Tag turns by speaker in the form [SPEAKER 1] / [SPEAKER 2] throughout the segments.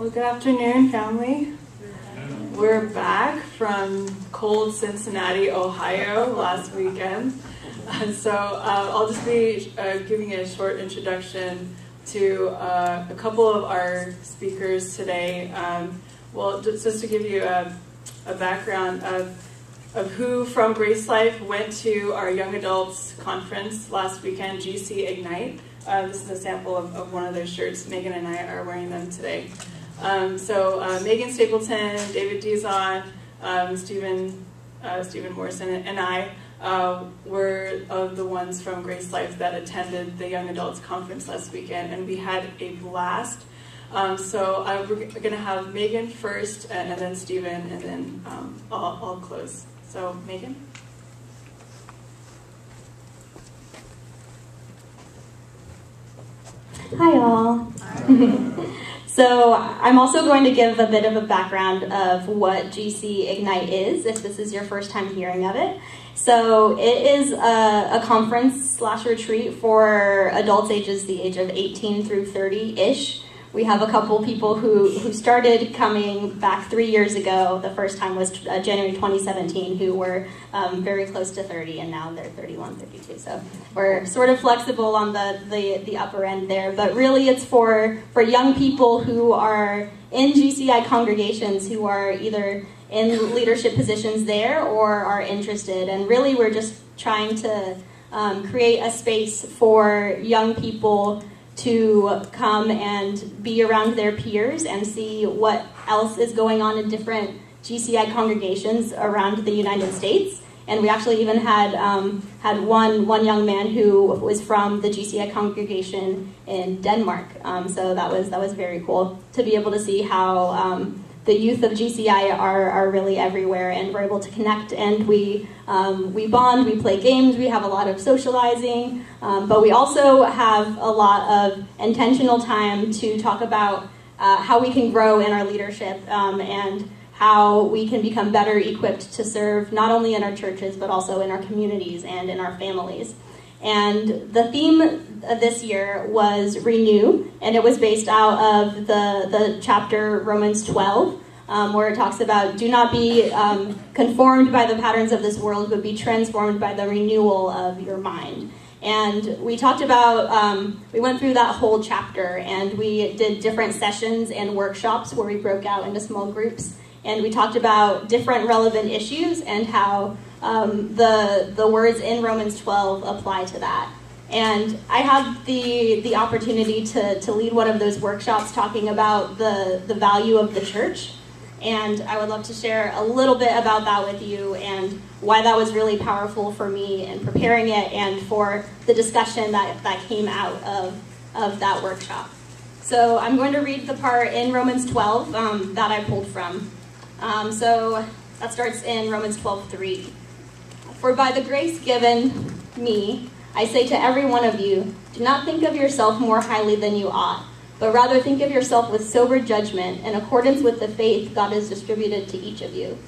[SPEAKER 1] Well, good afternoon, family. We're back from cold Cincinnati, Ohio last weekend. And so uh, I'll just be uh, giving a short introduction to uh, a couple of our speakers today. Um, well, just, just, to give you a, a background of, of who from Grace Life went to our young adults conference last weekend, GC Ignite. Uh, this is a sample of, of, one of their shirts. Megan and I are wearing them today. Um, so uh, Megan Stapleton, David Dizon, um, Stephen, uh, Stephen Morrison, and I uh, were of the ones from Grace Life that attended the Young Adults Conference last weekend, and we had a blast. Um, so uh, we're going to have Megan first, and, and then Stephen, and then um, I'll, I'll close. So Megan?
[SPEAKER 2] Hi, all. So, I'm also going to give a bit of a background of what GC Ignite is, if this is your first time hearing of it. So, it is a, a conference slash retreat for adults ages the age of 18 through 30 ish. We have a couple people who, who started coming back three years ago. The first time was uh, January 2017, who were um, very close to 30, and now they're 31, 32. So we're sort of flexible on the, the, the upper end there. But really, it's for, for young people who are in GCI congregations who are either in leadership positions there or are interested. And really, we're just trying to um, create a space for young people to come and be around their peers and see what else is going on in different GCI congregations around the United States. And we actually even had um, had one one young man who was from the GCI congregation in Denmark. Um, so that was that was very cool to be able to see how um, the youth of GCI are, are really everywhere, and we're able to connect and we um, we bond, we play games, we have a lot of socializing, um, but we also have a lot of intentional time to talk about uh, how we can grow in our leadership um, and how we can become better equipped to serve not only in our churches but also in our communities and in our families. And the theme this year was renew, and it was based out of the, the chapter Romans 12, um, where it talks about do not be um, conformed by the patterns of this world, but be transformed by the renewal of your mind. And we talked about, um, we went through that whole chapter, and we did different sessions and workshops where we broke out into small groups. And we talked about different relevant issues and how um, the, the words in Romans 12 apply to that. And I had the, the opportunity to, to lead one of those workshops talking about the, the value of the church. And I would love to share a little bit about that with you and why that was really powerful for me in preparing it and for the discussion that, that came out of, of that workshop. So I'm going to read the part in Romans 12 um, that I pulled from. Um, so that starts in Romans 12 3. For by the grace given me, I say to every one of you, do not think of yourself more highly than you ought, but rather think of yourself with sober judgment in accordance with the faith God has distributed to each of you.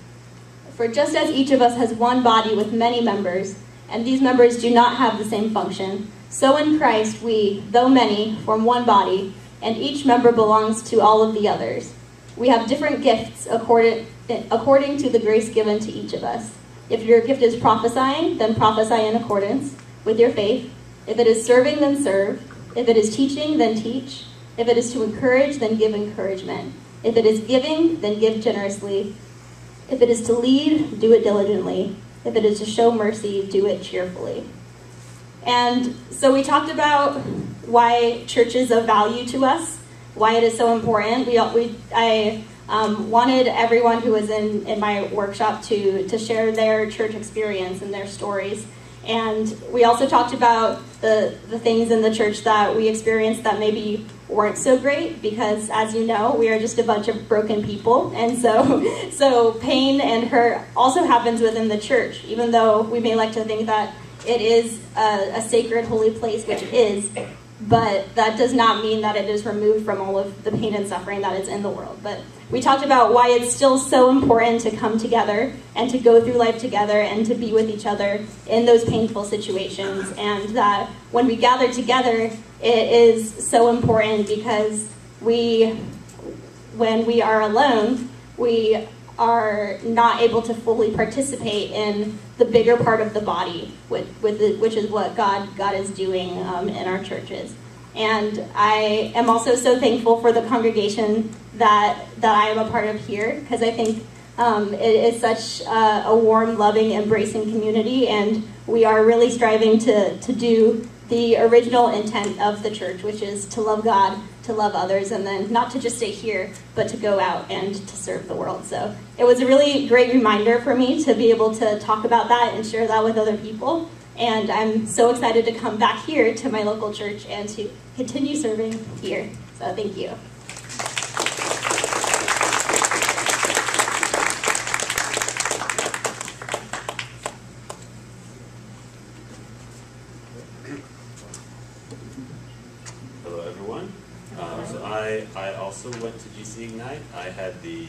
[SPEAKER 2] For just as each of us has one body with many members, and these members do not have the same function, so in Christ we, though many, form one body, and each member belongs to all of the others. We have different gifts according, according to the grace given to each of us. If your gift is prophesying, then prophesy in accordance with your faith. If it is serving, then serve. If it is teaching, then teach. If it is to encourage, then give encouragement. If it is giving, then give generously. If it is to lead, do it diligently. If it is to show mercy, do it cheerfully. And so we talked about why church is of value to us, why it is so important. We, we I um, wanted everyone who was in, in my workshop to, to share their church experience and their stories. And we also talked about the, the things in the church that we experienced that maybe weren't so great because as you know we are just a bunch of broken people and so so pain and hurt also happens within the church even though we may like to think that it is a, a sacred holy place which it is but that does not mean that it is removed from all of the pain and suffering that is in the world. But we talked about why it's still so important to come together and to go through life together and to be with each other in those painful situations. And that when we gather together, it is so important because we when we are alone, we are not able to fully participate in the bigger part of the body, with, with the, which is what God God is doing um, in our churches. And I am also so thankful for the congregation that that I am a part of here because I think um, it is such a, a warm, loving, embracing community, and we are really striving to to do the original intent of the church, which is to love God, to love others, and then not to just stay here, but to go out and to serve the world. So it was a really great reminder for me to be able to talk about that and share that with other people. And I'm so excited to come back here to my local church and to continue serving here. So thank you.
[SPEAKER 3] Hello, everyone. Um, so I, I also Ignite. I had the,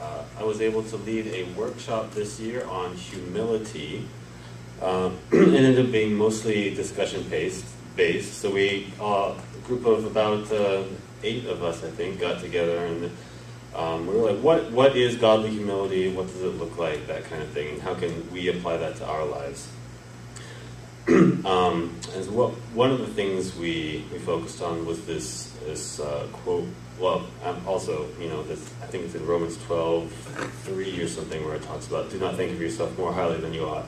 [SPEAKER 3] uh, I was able to lead a workshop this year on humility. Um, it ended up being mostly discussion based. Based. So we, uh, a group of about uh, eight of us, I think, got together and um, we were like, what what is godly humility? What does it look like? That kind of thing. And how can we apply that to our lives? um, and so what, one of the things we, we focused on was this this uh, quote. Well, um, also, you know, this I think it's in Romans 12, 3 or something, where it talks about do not think of yourself more highly than you ought.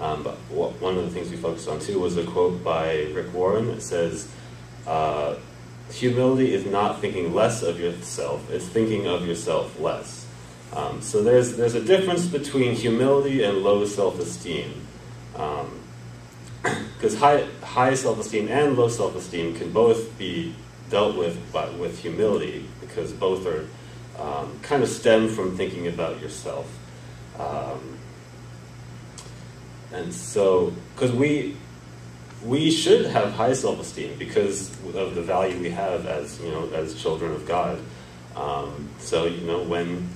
[SPEAKER 3] Um, but what, one of the things we focused on too was a quote by Rick Warren that says, uh, "Humility is not thinking less of yourself; it's thinking of yourself less." Um, so there's there's a difference between humility and low self-esteem. Um, because high, high self-esteem and low self-esteem can both be dealt with by, with humility because both are um, kind of stem from thinking about yourself. Um, and so because we we should have high self-esteem because of the value we have as you know as children of God. Um, so you know when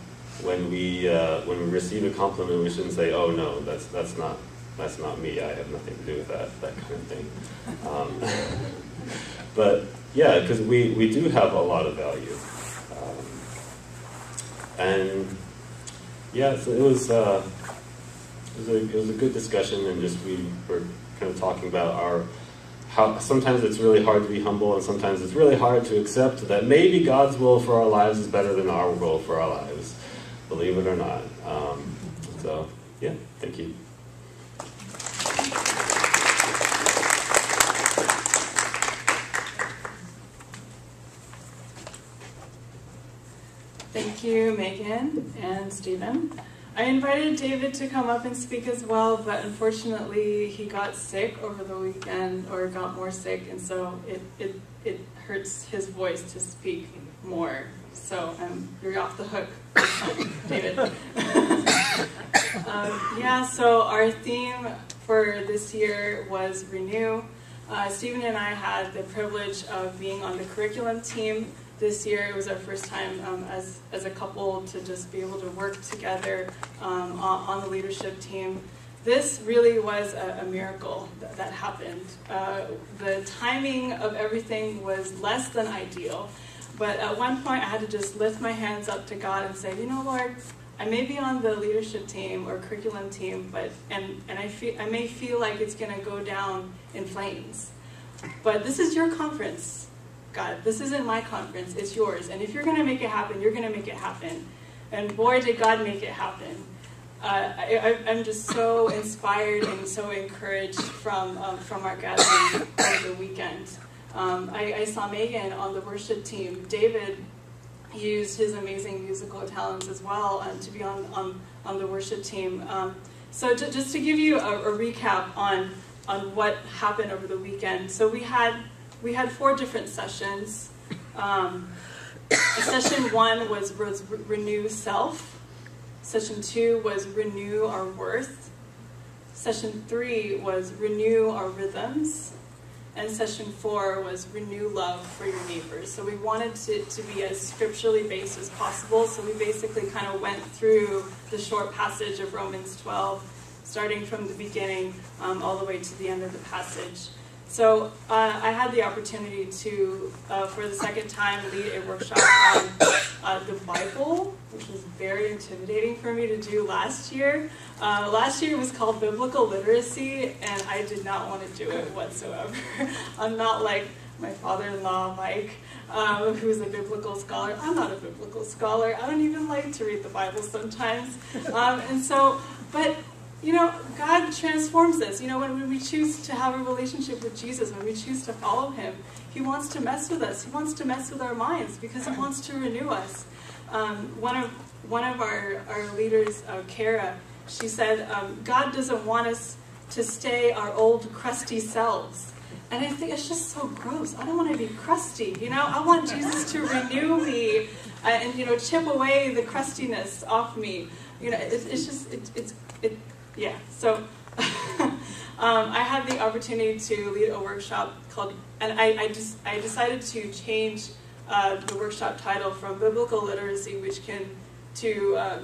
[SPEAKER 3] when we uh, when we receive a compliment we shouldn't say oh no that's that's not that's not me. I have nothing to do with that, that kind of thing. Um, but yeah, because we, we do have a lot of value. Um, and yeah, so it was, uh, it was, a, it was a good discussion, and just we were kind of talking about our how sometimes it's really hard to be humble, and sometimes it's really hard to accept that maybe God's will for our lives is better than our will for our lives, believe it or not. Um, so yeah, thank you.
[SPEAKER 1] Thank you, Megan and Stephen. I invited David to come up and speak as well, but unfortunately he got sick over the weekend or got more sick, and so it, it, it hurts his voice to speak more. So um, you're off the hook, David. um, yeah, so our theme for this year was renew. Uh, Stephen and I had the privilege of being on the curriculum team this year. It was our first time um, as, as a couple to just be able to work together um, on, the leadership team. This really was a, a miracle that, that happened. Uh, the timing of everything was less than ideal, but at one point I had to just lift my hands up to God and say, you know, Lord, I may be on the leadership team or curriculum team, but and, and I feel I may feel like it's gonna go down in flames. But this is your conference. God, this isn't my conference, it's yours. And if you're going to make it happen, you're going to make it happen. And boy, did God make it happen. Uh, I, am just so inspired and so encouraged from, um, from our gathering over the weekend. Um, I, I, saw Megan on the worship team. David used his amazing musical talents as well um, to be on, on, on the worship team. Um, so to, just to give you a, a recap on, on what happened over the weekend. So we had we had four different sessions. Um, session one was, was renew self. Session two was renew our worth. Session three was renew our rhythms. And session four was renew love for your neighbors. So we wanted to, to be as scripturally based as possible. So we basically kind of went through the short passage of Romans 12, starting from the beginning um, all the way to the end of the passage. So uh, I had the opportunity to, uh, for the second time, lead a workshop on uh, the Bible, which was very intimidating for me to do last year. Uh, last year was called Biblical Literacy, and I did not want to do it whatsoever. I'm not like my father-in-law, Mike, um, who's a biblical scholar. I'm not a biblical scholar. I don't even like to read the Bible sometimes. Um, and so, but you know, God transforms us. You know, when we choose to have a relationship with Jesus, when we choose to follow Him, He wants to mess with us. He wants to mess with our minds because He wants to renew us. Um, one of one of our, our leaders, uh, Kara, she said, um, God doesn't want us to stay our old crusty selves. And I think it's just so gross. I don't want to be crusty, you know? I want Jesus to renew me uh, and, you know, chip away the crustiness off me. You know, it, it's just, it, it's, it, yeah. So um, I had the opportunity to lead a workshop called, and I, I just, I decided to change uh, the workshop title from biblical literacy, which can, to um,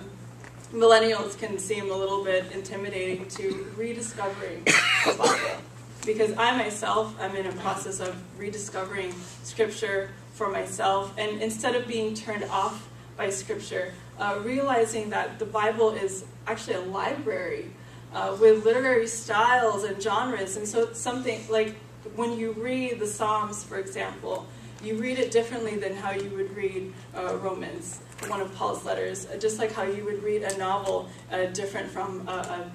[SPEAKER 1] millennials can seem a little bit intimidating, to rediscovering the Bible because I myself am in a process of rediscovering Scripture for myself, and instead of being turned off by Scripture, uh, realizing that the Bible is actually a library uh, with literary styles and genres, and so it's something like when you read the Psalms, for example, you read it differently than how you would read uh, Romans, one of Paul's letters, just like how you would read a novel uh, different from a,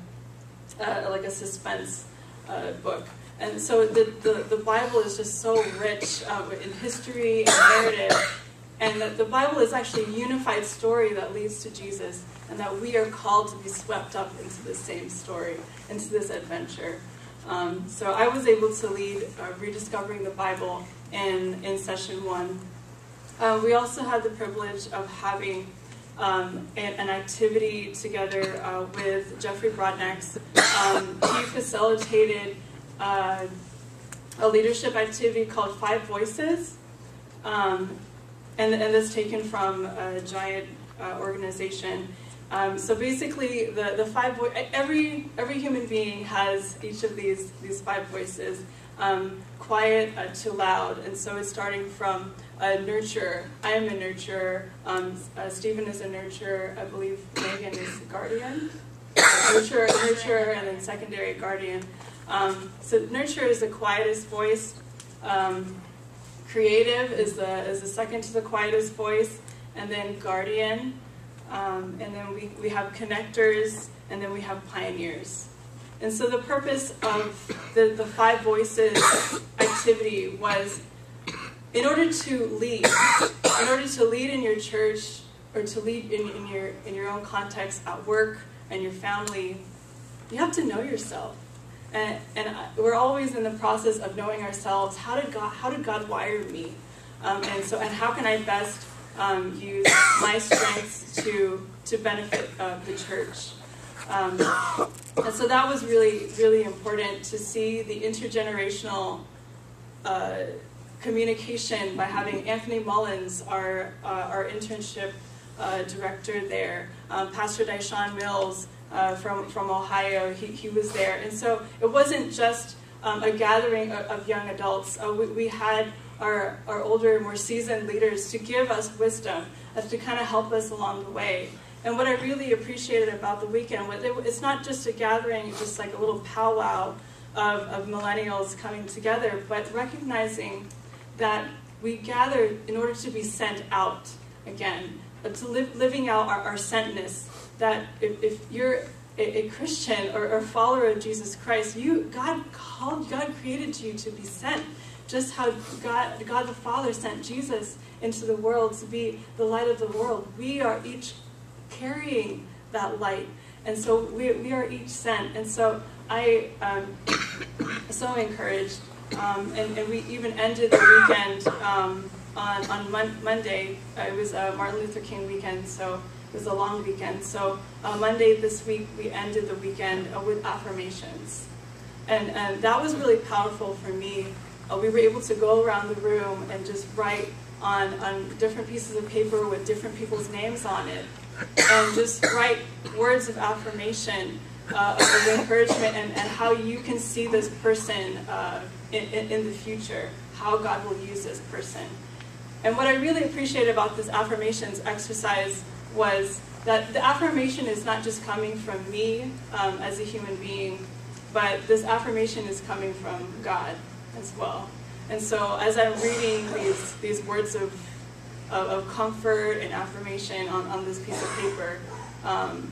[SPEAKER 1] a, like a suspense uh, book. And so the, the, the, Bible is just so rich uh, in history and narrative, and that the Bible is actually a unified story that leads to Jesus, and that we are called to be swept up into the same story, into this adventure. Um, so I was able to lead uh, Rediscovering the Bible in, in session one. Uh, we also had the privilege of having um, an, an, activity together uh, with Jeffrey Broadnax. Um, he facilitated uh, a leadership activity called Five Voices, um, and, and that's taken from a giant uh, organization. Um, so basically, the, the five every every human being has each of these these five voices, um, quiet uh, to loud, and so it's starting from a nurturer. I am a nurturer. Um, uh, Stephen is a nurturer. I believe Megan is guardian. nurturer, nurturer, and then secondary guardian. Um, so nurture is the quietest voice. Um, creative is the is the second to the quietest voice, and then guardian, um, and then we, we have connectors, and then we have pioneers. And so the purpose of the, the five voices activity was in order to lead, in order to lead in your church or to lead in, in your in your own context at work and your family, you have to know yourself. And, and we're always in the process of knowing ourselves. How did God, how did God wire me? Um, and so, and how can I best um, use my strengths to to benefit uh, the church? Um, and so that was really, really important to see the intergenerational uh, communication by having Anthony Mullins, our uh, our internship uh, director there, um, Pastor Daishan Mills, uh, from, from Ohio. He, he was there. And so it wasn't just um, a gathering of, of young adults. Uh, we, we, had our, our older, more seasoned leaders to give us wisdom, as to kind of help us along the way. And what I really appreciated about the weekend was it, it's not just a gathering, just like a little powwow of, of millennials coming together, but recognizing that we gather in order to be sent out again, uh, to live, living out our, our sentness that if, if you're a, a Christian or, or follower of Jesus Christ, you God called, God created you to be sent. Just how God, God the Father sent Jesus into the world to be the light of the world. We are each carrying that light. And so we, we are each sent. And so I um, so encouraged. Um, and, and, we even ended the weekend um, on, on mon- Monday. Uh, it was a Martin Luther King weekend. So it was a long weekend. So uh, Monday this week, we ended the weekend uh, with affirmations. And, and that was really powerful for me. Uh, we were able to go around the room and just write on, on different pieces of paper with different people's names on it. And just write words of affirmation uh, of encouragement and, and how you can see this person uh, in, in the future, how God will use this person. And what I really appreciate about this affirmations exercise was that the affirmation is not just coming from me um, as a human being, but this affirmation is coming from God as well. And so as I'm reading these, these words of, of, of comfort and affirmation on, on this piece of paper, um,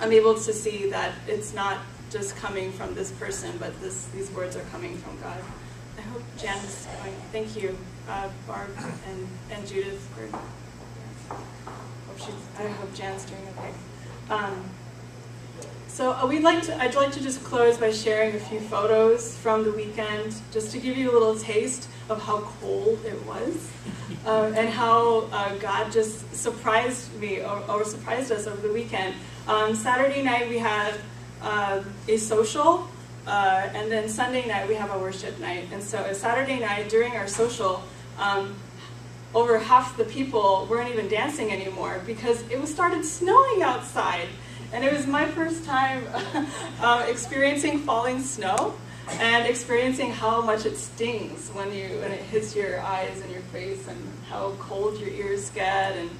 [SPEAKER 1] I'm able to see that it's not just coming from this person, but this, these words are coming from God. I hope Jan's going. Thank you, uh, Barb and, and Judith. For, yeah. hope she's, I hope Jan's doing okay. Um, so uh, we'd like to, I'd like to just close by sharing a few photos from the weekend, just to give you a little taste of how cold it was, uh, and how uh, God just surprised me or, or, surprised us over the weekend. Um, Saturday night we had uh, a social, uh, and then Sunday night we have a worship night. And so Saturday night during our social, um, over half the people weren't even dancing anymore because it was started snowing outside. And it was my first time uh, experiencing falling snow and experiencing how much it stings when you when it hits your eyes and your face and how cold your ears get and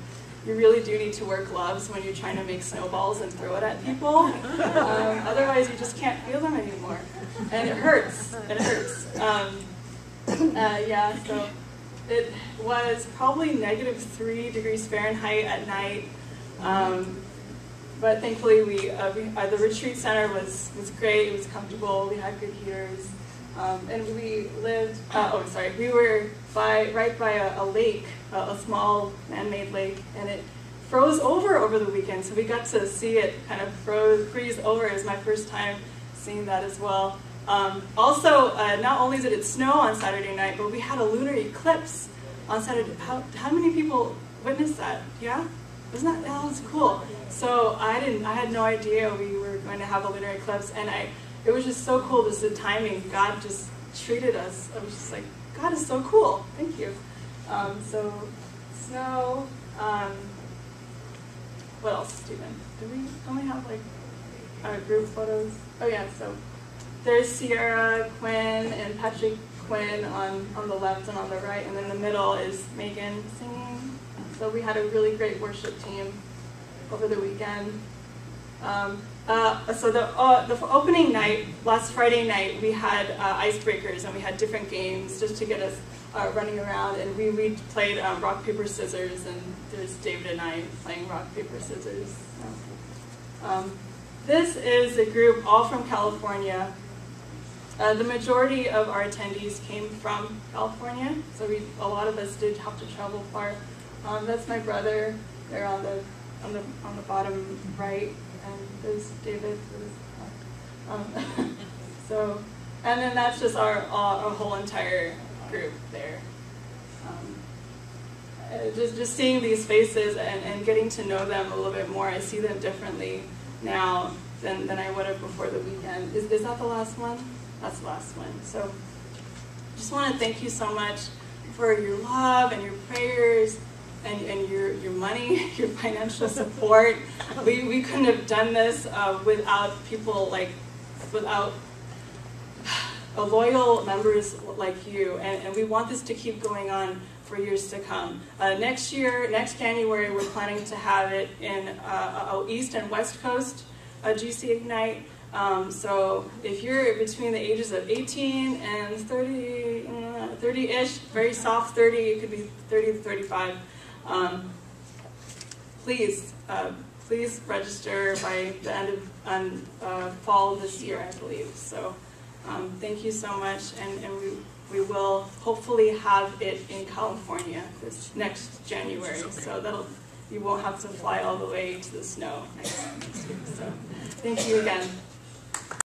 [SPEAKER 1] you really do need to wear gloves when you're trying to make snowballs and throw it at people. Um, otherwise, you just can't feel them anymore, and it hurts. It hurts. Um, uh, yeah, so it was probably negative three degrees Fahrenheit at night. Um, but thankfully, we, uh, we uh, the retreat center was was great. It was comfortable. We had good heaters, um, and we lived. Uh, oh, sorry. We were by right by a, a lake, a, small man-made lake, and it froze over over the weekend. So we got to see it kind of froze, freeze over. It was my first time seeing that as well. Um, also, uh, not only did it snow on Saturday night, but we had a lunar eclipse on Saturday. How, how many people witnessed that? Yeah? Wasn't that, that was cool. So I didn't, I had no idea we were going to have a lunar eclipse, and I, it was just so cool, just the timing. God just treated us. I was just like, God is so cool. Thank you. Um, so snow. Um, what else, Stephen? Do we only have like group photos? Oh yeah. So there's Sierra Quinn and Patrick Quinn on on the left and on the right, and then the middle is Megan singing. So we had a really great worship team over the weekend. Um, uh, so the, uh, the opening night, last Friday night, we had uh, icebreakers and we had different games just to get us uh, running around. And we, we played um, rock, paper, scissors, and there's David and I playing rock, paper, scissors. Um, this is a group all from California. Uh, the majority of our attendees came from California, so we, a lot of us did have to travel far. Um, that's my brother. They're on the on the on the bottom right, and there's David. Um, so, and then that's just our our whole entire group there. Um, uh, just just seeing these faces and, and getting to know them a little bit more, I see them differently now than, than I would have before the weekend. Is, is that the last one? That's the last one. So just want to thank you so much for your love and your prayers and, and your, your money, your financial support. we, we couldn't have done this uh, without people like, without a loyal members like you. And, and we want this to keep going on for years to come. Uh, next year, next January, we're planning to have it in uh, East and West Coast uh, GC Ignite. Um, so if you're between the ages of 18 and 30, 30-ish, uh, very soft 30, it could be 30 to 35, um, please, uh, please register by the end of um, uh, fall this year, I believe. So um, thank you so much, and, and we, we will hopefully have it in California this next January. So that'll you won't have to fly all the way to the snow. So thank you again.